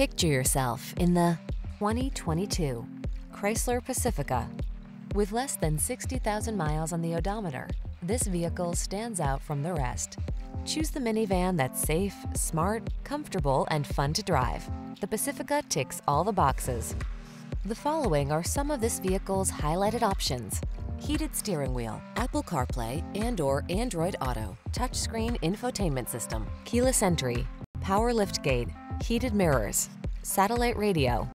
Picture yourself in the 2022 Chrysler Pacifica. With less than 60,000 miles on the odometer, this vehicle stands out from the rest. Choose the minivan that's safe, smart, comfortable, and fun to drive. The Pacifica ticks all the boxes. The following are some of this vehicle's highlighted options. Heated steering wheel, Apple CarPlay and or Android Auto, touchscreen infotainment system, keyless entry, power lift gate, heated mirrors, satellite radio,